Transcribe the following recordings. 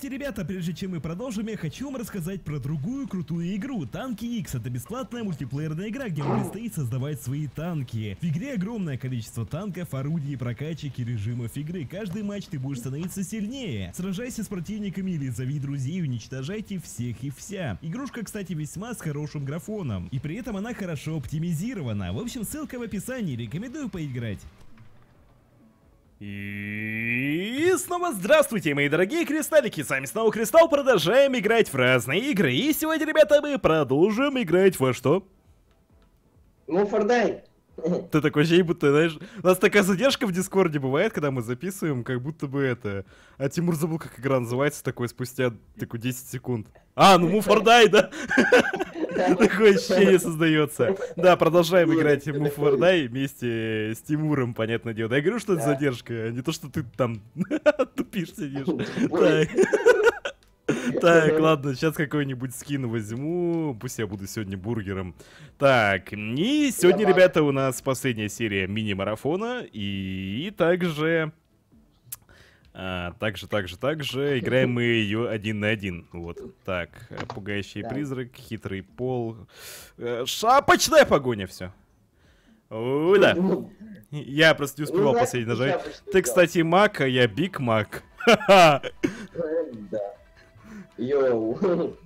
Кстати, ребята, прежде чем мы продолжим, я хочу вам рассказать про другую крутую игру. Танки X это бесплатная мультиплеерная игра, где вам предстоит создавать свои танки. В игре огромное количество танков, орудий, прокачек и режимов игры. Каждый матч ты будешь становиться сильнее. Сражайся с противниками или зови друзей, уничтожайте всех и вся. Игрушка, кстати, весьма с хорошим графоном. И при этом она хорошо оптимизирована. В общем, ссылка в описании, рекомендую поиграть. И снова здравствуйте, мои дорогие кристаллики, с вами снова Кристалл, продолжаем играть в разные игры. И сегодня, ребята, мы продолжим играть во что? Ну, Фордай. Ты такой ощущение, будто, знаешь, у нас такая задержка в Дискорде бывает, когда мы записываем, как будто бы это... А Тимур забыл, как игра называется, такой спустя, такой 10 секунд. А, ну Муфордай, да? Такое ощущение создается. Да, продолжаем играть в Муфордай вместе с Тимуром, понятное дело. Я говорю, что это задержка, а не то, что ты там тупишь сидишь. Так. Так, ладно, сейчас какой-нибудь скин возьму. Пусть я буду сегодня бургером. Так, и сегодня, ребята, у нас последняя серия мини-марафона. И также... А, также, также, также играем мы ее один на один. Вот, так, пугающий призрак, хитрый пол, э, шапочная погоня, все. Ой, да. Я просто не успевал последний нажать. Ты, кстати, Мак, а я Биг Мак. Да. Йоу.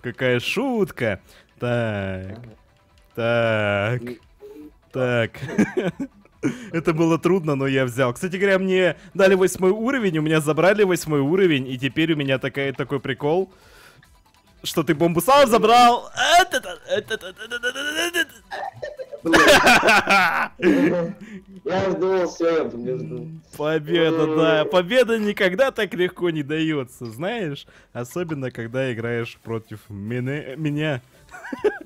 Какая шутка. Так. Так. Так. Это было трудно, но я взял. Кстати говоря, мне дали восьмой уровень, у меня забрали восьмой уровень, и теперь у меня такая, такой прикол, что ты бомбу сам забрал. Я жду все. Победа, да. Победа никогда так легко не дается, знаешь? Особенно, когда играешь против меня.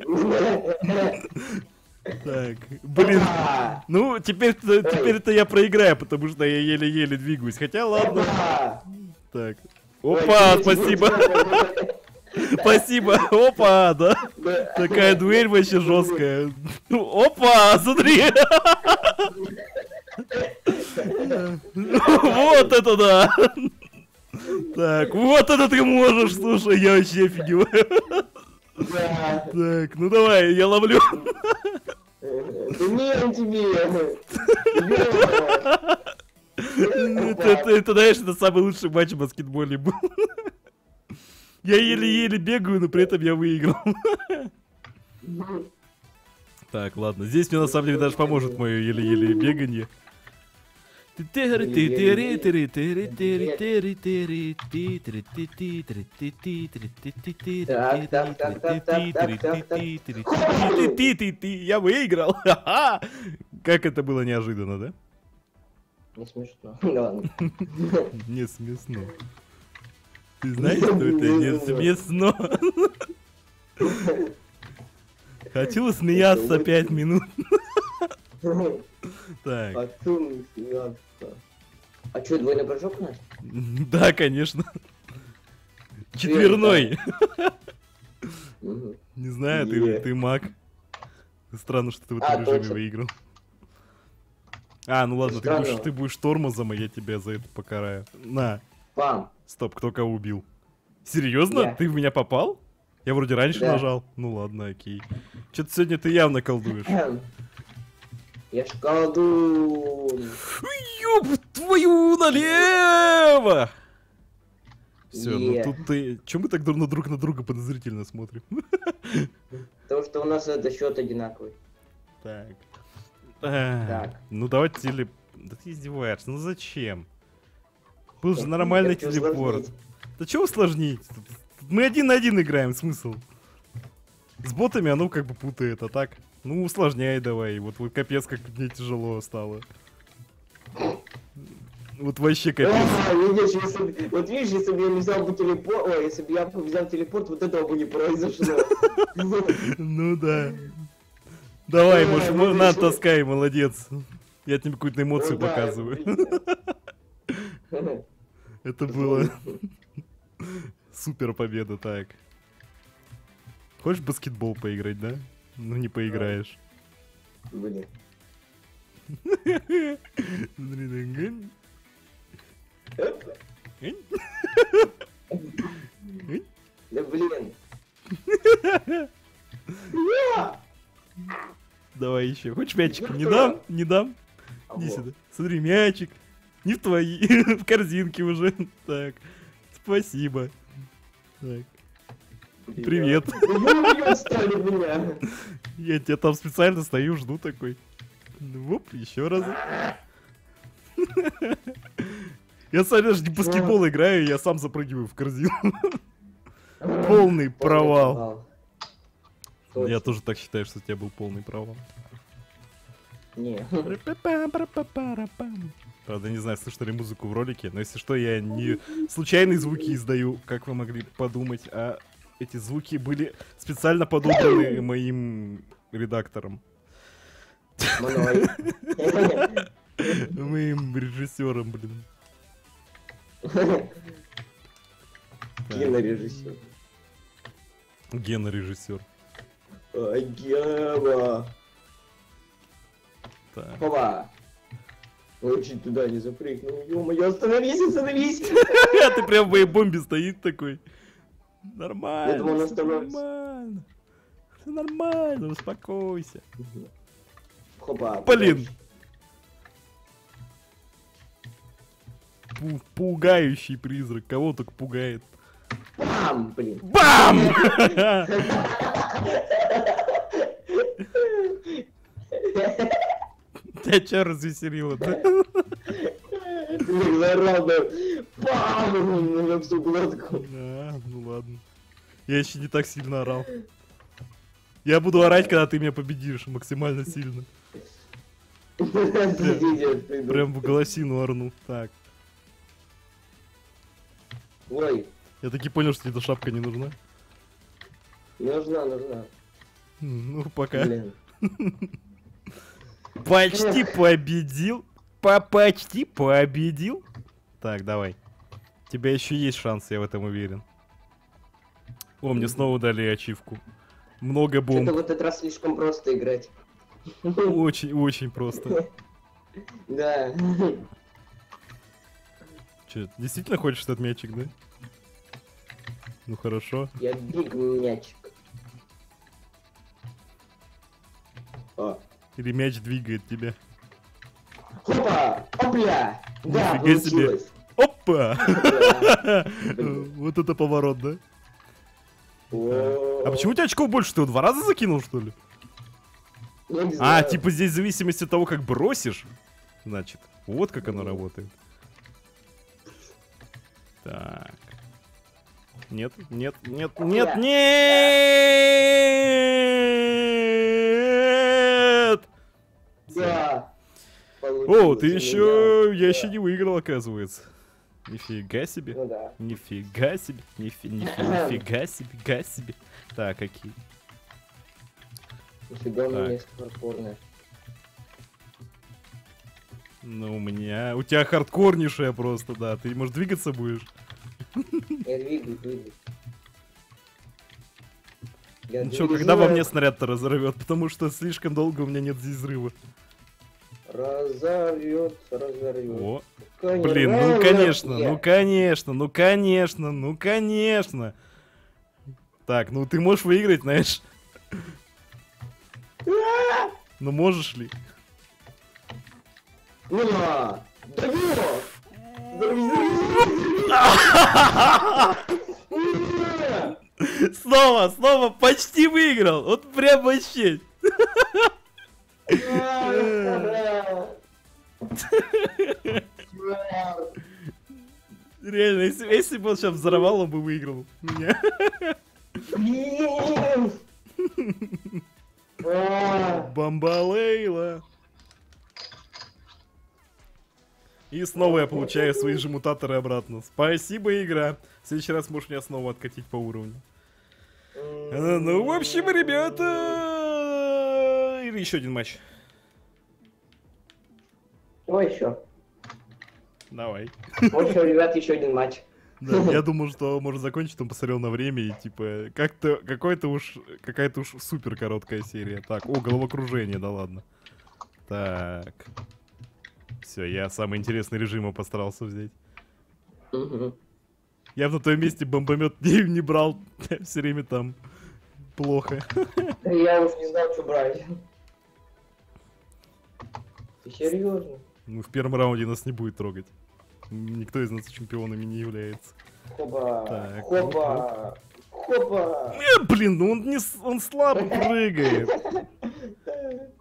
Так, блин. Ну, теперь-то теперь я проиграю, потому что я еле-еле двигаюсь. Хотя ладно. Так. Опа, спасибо. Спасибо. Опа, да? Такая дверь вообще жесткая. Опа, смотри. Вот это да. Так, вот это ты можешь, слушай, я вообще офигеваю. Так, ну давай, я ловлю. Да не тебе. Ты знаешь, это самый лучший матч в баскетболе был. Я еле-еле бегаю, но при этом я выиграл. Так, ладно. Здесь мне на самом деле даже поможет мое еле-еле бегание. Я выиграл! Как это было неожиданно, да? Не смешно. Не смешно. Ты знаешь, что это не смешно? Хочу смеяться пять минут. Так. Смеяться. А что, двойной прыжок у нас? Да, конечно. Четверной. Не знаю, ты, ты маг. Странно, что ты в этом А, режиме выиграл. А, ну ладно, ты будешь, ты будешь тормозом, а я тебя за это покараю. На, Пам. стоп, кто кого убил? Серьезно? Я. Ты в меня попал? Я вроде раньше Да. нажал. Ну ладно, окей. Что-то сегодня ты явно колдуешь. Я ж колдун. Ёб твою налево! Все, ну тут ты... Чем мы так друг на друг на друга подозрительно смотрим? Потому что у нас это счет одинаковый. Так. Так. Ну давайте теле... Да ты издеваешься, ну зачем? Был же нормальный телепорт. Да чего усложнить? Мы один на один играем, смысл? С ботами оно как бы путает, а так? Ну усложняй давай, вот, вот капец, как мне тяжело стало. Вот вообще капец. А, видишь, если, вот видишь, если бы я не взял бы телепорт, ой, если бы я взял телепорт, вот этого бы не произошло. Ну да. Давай, может, ну, на, таскай, молодец. Я тебе какую-то эмоцию Ну показываю. Это было супер победа, так. Хочешь в баскетбол поиграть, да? Ну не поиграешь. Блин. Да блин. Давай еще. Хочешь мячик? Не дам, не дам. А Иди сюда. Смотри, мячик. Не в твои, в корзинке уже. Так, спасибо. Так. Привет. Меня. я тебя там специально стою, жду такой. Ну, Оп, еще раз. Я сам даже не баскетбол играю, я сам запрыгиваю в корзину. Полный провал. Я тоже так считаю, что у тебя был полный провал. Не. Правда, не знаю, слышно ли музыку в ролике, но если что, я не случайные звуки издаю, как вы могли подумать, а эти звуки были специально подобраны моим редактором, Мной. моим режиссером, блин. Кинорежиссер. Гена режиссер. А, Гена. Так. Опа. Ой, чуть туда не запрыгнул. Ё-моё, остановись, остановись! А ты прям в моей бомбе стоит такой. Нормально. Я думал, он остановится. Нормально. Всё нормально, успокойся. Хопа. Блин. Пу- пугающий призрак. Кого только пугает. Бам! Блин. Бам! Тебя чё развеселило, да? Да. Бам! На всю глотку. А, ну ладно. Я еще не так сильно орал. Я буду орать, когда ты меня победишь максимально сильно. Да. Прям в голосину орну. Так. Ой, Я таки понял, что тебе эта шапка не нужна. нужна, нужна. Ну, пока. Почти победил. По почти победил. Так, давай. У тебя еще есть шанс, я в этом уверен. О, мне снова дали ачивку. Много бомб. в этот раз слишком просто играть. Очень, очень просто. Да. Че, действительно хочешь этот мячик, да? Ну хорошо. Я биг мячик. О. Или мяч двигает тебя. Хопа! Опля! Да, Нифига себе. Опа! Вот это поворот, да? А почему у тебя очков больше? Ты его два раза закинул, что ли? Не А, типа здесь в зависимости от того, как бросишь. Значит, вот как оно работает. Так. Нет, нет, нет, нет, нет! Да. О, ты еще... Я еще не выиграл, оказывается. Нифига себе. Ну да. Нифига себе. Нифи, нифи, нифига себе. Га себе. Так, какие? Нифига у меня есть хардкорная. Ну, у меня... У тебя хардкорнейшая просто, да. Ты, может, двигаться будешь? Я двигаю, двигаю. Я Ну двигаю. когда во мне снаряд-то разорвет? Потому что слишком долго у меня нет здесь взрыва. Разорвется, разорвется. О, блин, ну конечно, ну конечно, ну конечно, ну конечно. Так, ну ты можешь выиграть, знаешь. Ну можешь ли? Снова, снова почти выиграл. Вот прям вообще. Реально, если, если бы он сейчас взорвал, он бы выиграл меня. А, Бамбалейла. И снова я получаю свои же мутаторы обратно. Спасибо, игра. В следующий раз можешь меня снова откатить по уровню. Э, Ну, в общем, ребята... Или еще один матч. Ой, еще. Давай. Общем, ребят, еще один матч. Да, я думал, что может закончить, он посмотрел на время и типа как-то какой-то уж какая-то уж супер короткая серия. Так, о, головокружение, да ладно. Так. Все, я самый интересный режим постарался взять. Мгм. Я на твоем месте бомбомет не, не брал. Все время там плохо. Я уж не знал, что брать. Ты серьезно? Ну, в первом раунде нас не будет трогать. Никто из нас чемпионами не является. Хопа, Так, хопа, хопа. Э, блин, ну он не он слабо прыгает.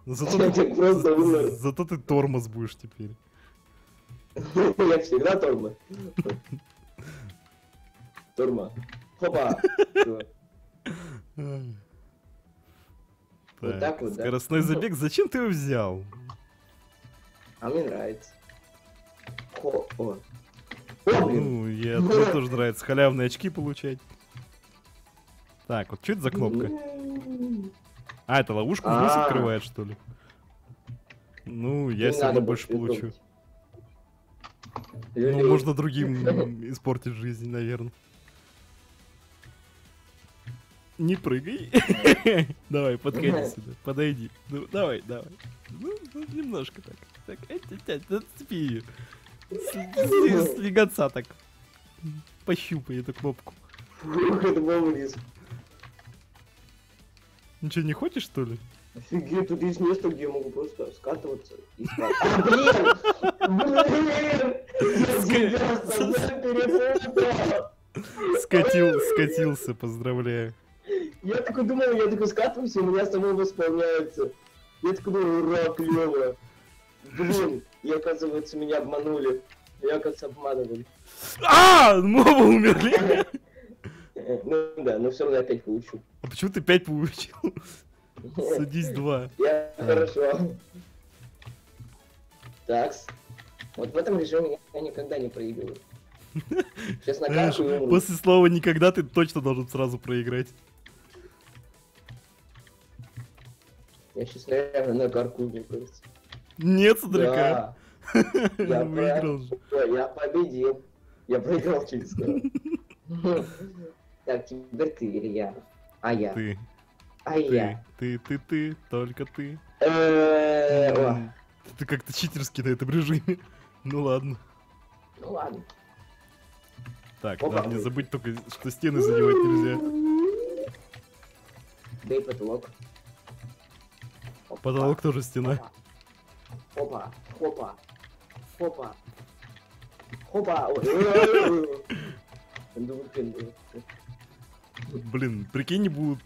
Зато ты, умер. зато ты тормоз будешь теперь. Я всегда торма. Торма. Хопа. Вот так вот, скоростной забег, зачем ты его взял? А мне нравится. Хо, о. О, блин. Ну, я, мне тоже нравится халявные очки получать. Так, вот что это за кнопка? А, это ловушку вниз А. открывает, что ли? Ну, я надо больше получу. Ну, можно другим испортить жизнь, наверное. Не прыгай. Давай, подходи сюда, подойди. Ну, давай, давай. Ну, ну, немножко так. Так, зацепи ее. Слегонца так. Пощупай эту кнопку. Это вниз. Ничего не хочешь, что ли? Офигеть, тут есть место, где я могу просто скатываться и скатился, поздравляю. Я такой думал, я такой скатываюсь, и у меня само восполняется. Я такой думаю, ура, клево. Блин, и оказывается, меня обманули. Я, оказывается, обманывали. А, мы оба умерли. Ну да, но все равно опять получу. А почему ты 5 получил? Садись 2. Я хорошо. Такс. Вот в этом режиме я никогда не проигрываю. Сейчас на Знаешь, карту и умру. после слова никогда ты точно должен сразу проиграть. Я сейчас реально на карку, мне кажется. Нет, Садрака. Да. Я Выиграл же. Я победил. Я проиграл через. Так, теперь ты или я? А я. Ты, А я. ты, ты, ты, только ты. Э, Ты как-то читерски на этом режиме. Ну ладно. Ну ладно. Так, надо не забыть только, что стены задевать нельзя. Дай потолок. Опа. Потолок тоже стена. Опа. Ой, ой, ой, ой. Пинду, пинду. Блин, прикинь, не будут...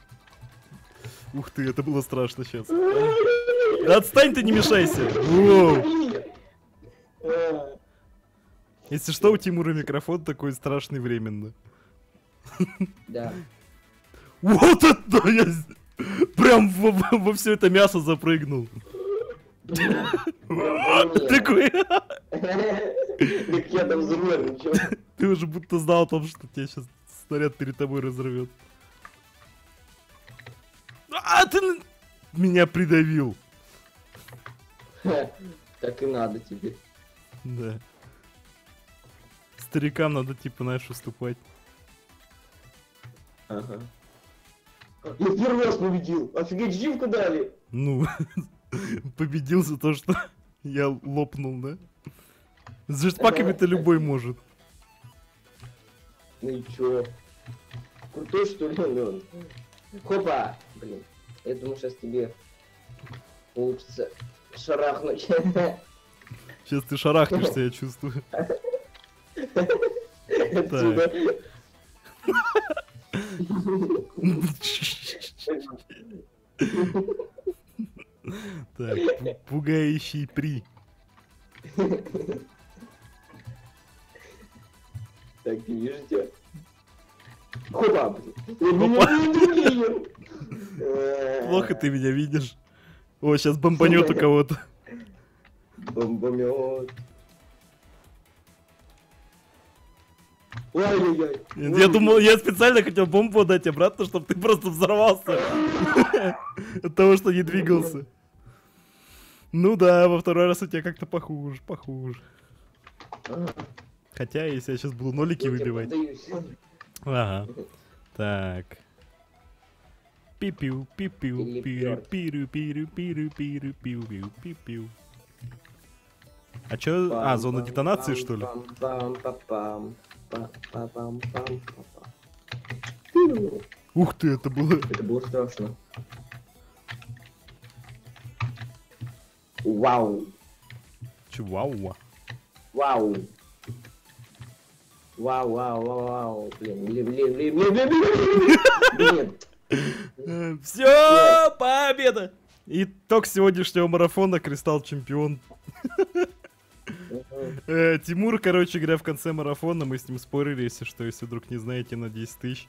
Ух ты, это было страшно сейчас. Да отстань ты, не мешайся. Э, Если что, у Тимура микрофон такой страшный временно. Да. Вот это я прям во, все это мясо запрыгнул. Такой, Так я там замер, ничего. ты уже будто знал о том, что тебя сейчас снаряд перед тобой разорвет. А ты меня придавил. Так и надо тебе. Да. Старикам надо типа, знаешь, уступать. Ага. Я первый раз победил. Офигеть, живку дали. Ну, победил за то, что я лопнул, да? С жестпаками-то любой может. Ну и чё? Крутой что ли он? Хопа! Блин, я думаю, сейчас тебе получится шарахнуть. Сейчас ты шарахнешься, я чувствую. Отсюда. Так, пу- пугающий при. Так, видишь тебя? Хопа, не. Э, Плохо ты меня видишь. О, сейчас бомбанет у кого-то. Бомбомет. Ой-ой-ой. Я думал, я специально хотел бомбу дать обратно, чтобы ты просто взорвался. От того, что не двигался. Ну да, во второй раз у тебя как-то похуже, похуже. Хотя, если я сейчас буду нолики выбивать. Ага. Так. Пипиу, пипиу, пёрт. пиру, пиру, пиру, пиру, пиу, пиу, пипиу. А чё? А, зона детонации, что ли? Ух ты, это было... Это было страшно. Вау. Чувауа. Вау. Вау, вау, вау, вау. Блин, блин, блин, блин, блин, блин, блин. Блин. Все, победа! Итог сегодняшнего марафона Кристалл чемпион. Э, Тимур, короче говоря, в конце марафона мы с ним спорили, если что, если вдруг не знаете, на 10 тысяч.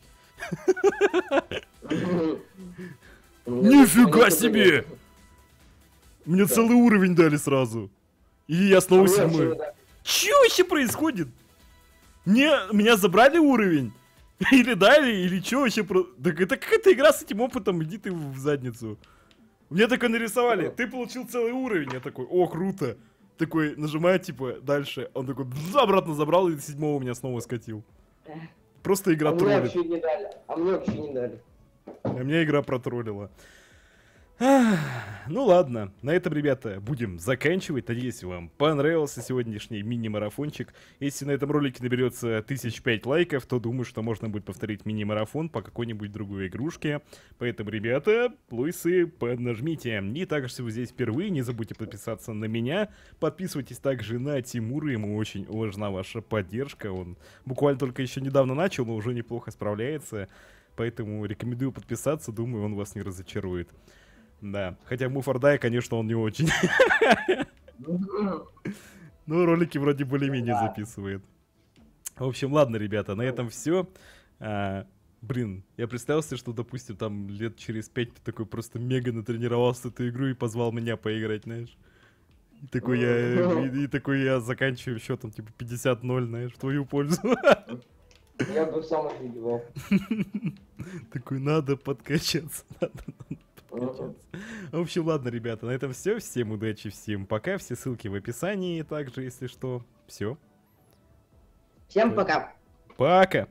Нифига себе! Мне целый уровень дали сразу. И я снова седьмой. Че вообще происходит? Мне, меня забрали уровень? Или дали, или что вообще? Про... Так это какая-то игра с этим опытом, иди ты в задницу. Мне такое нарисовали, ты получил целый уровень, я такой, о, круто. Такой, нажимаю, типа, дальше. Он такой, обратно забрал и седьмого меня снова скатил. Просто игра А мне троллит. вообще не дали. А мне вообще не дали. А меня игра протроллила. Ну ладно, на этом, ребята, будем заканчивать. Надеюсь, вам понравился сегодняшний мини-марафончик. Если на этом ролике наберется тысяч пять лайков, то думаю, что можно будет повторить мини-марафон по какой-нибудь другой игрушке. Поэтому, ребята, плюсы поднажмите. И также, если вы здесь впервые, не забудьте подписаться на меня. Подписывайтесь также на Тимура, ему очень важна ваша поддержка. Он буквально только еще недавно начал, но уже неплохо справляется. Поэтому рекомендую подписаться, думаю, он вас не разочарует. Да, хотя Муфордай, конечно, он не очень. Но ролики вроде более-менее записывает. В общем, ладно, ребята, на этом все. блин, я представил себе, что, допустим, там лет через пять ты такой просто мега натренировался эту игру и позвал меня поиграть, знаешь. И такой я, и, и такой я заканчиваю счетом типа 50-0, знаешь, в твою пользу. Я бы сам офигевал. Такой, надо подкачаться, надо, надо. В общем, ладно, ребята, на этом все. Всем удачи, всем пока. Все ссылки в описании также, если что. Все. Всем пока. Пока.